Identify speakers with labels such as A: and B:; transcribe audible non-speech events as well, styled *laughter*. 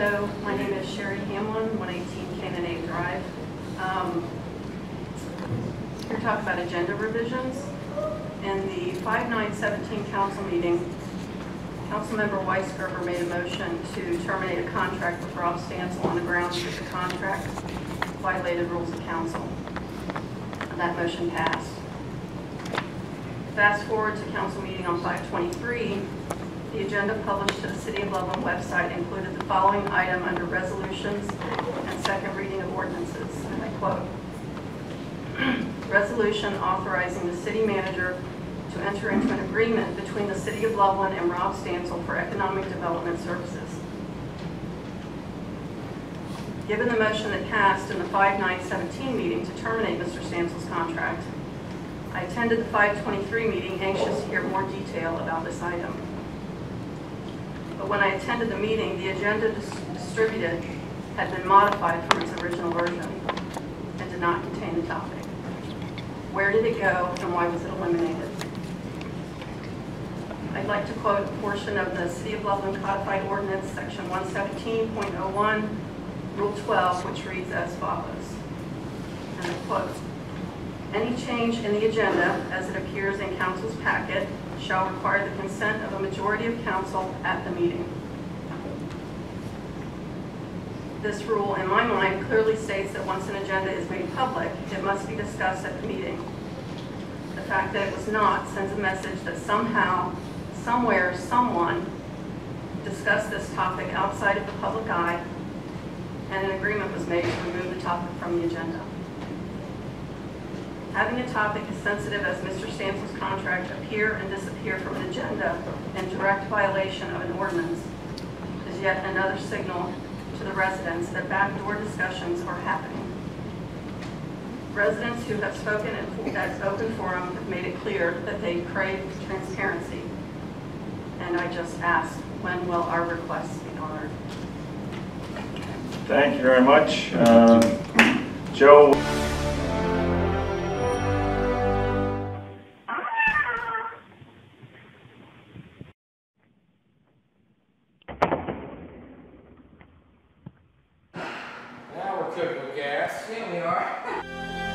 A: Hello, my name is Sherry Hamlin, 118 Canaan Drive. Um, you're talking about agenda revisions. In the 5/9/17 council meeting, Councilmember Weisgerber made a motion to terminate a contract with Rob Stansel on the grounds that the contract violated rules of council. That motion passed. Fast forward to council meeting on 5/23, the agenda published to the City of Loveland website included the following item under resolutions and second reading of ordinances, and I quote, *clears throat* "Resolution authorizing the city manager to enter into an agreement between the City of Loveland and Rob Stansel for economic development services." Given the motion that passed in the 5/9/17 meeting to terminate Mr. Stansel's contract, I attended the 523 meeting anxious to hear more detail about this item. But when I attended the meeting, the agenda dis- distributed had been modified from its original version and did not contain the topic. Where did it go and why was it eliminated? I'd like to quote a portion of the City of Loveland Codified Ordinance, Section 117.01, Rule 12, which reads as follows. And I quote, "Any change in the agenda as it appears in council's packet shall require the consent of a majority of council at the meeting." This rule, in my mind, clearly states that once an agenda is made public, it must be discussed at the meeting. The fact that it was not sends a message that somehow, somewhere, someone discussed this topic outside of the public eye, and an agreement was made to remove the topic from the agenda. Having a topic as sensitive as Mr. Stansel's contract appear and disappear from an agenda in direct violation of an ordinance is yet another signal to the residents that backdoor discussions are happening. Residents who have spoken at open forum have made it clear that they crave transparency. And I just ask, when will our requests be honored?
B: Thank you very much. Um, Joe? cook your gas. Here we are.